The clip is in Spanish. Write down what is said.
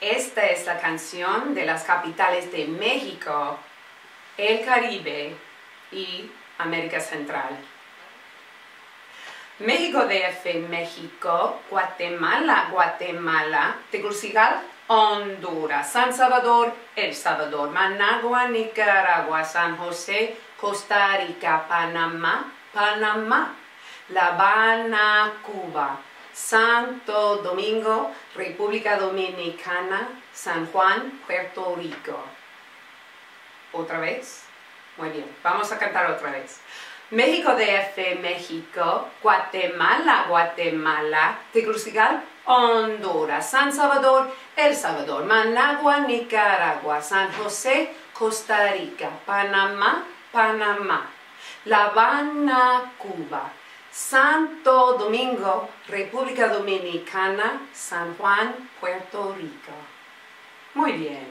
Esta es la canción de las capitales de México, el Caribe y América Central. México DF, México, Guatemala, Guatemala, Tegucigalpa, Honduras, San Salvador, El Salvador, Managua, Nicaragua, San José, Costa Rica, Panamá, Panamá, La Habana, Cuba, Santo Domingo, República Dominicana, San Juan, Puerto Rico. ¿Otra vez? Muy bien, vamos a cantar otra vez. México DF, México, Guatemala, Guatemala, Tegucigalpa, Honduras, San Salvador, El Salvador, Managua, Nicaragua, San José, Costa Rica, Panamá, Panamá, La Habana, Cuba, Santo Domingo, República Dominicana, San Juan, Puerto Rico. Muy bien.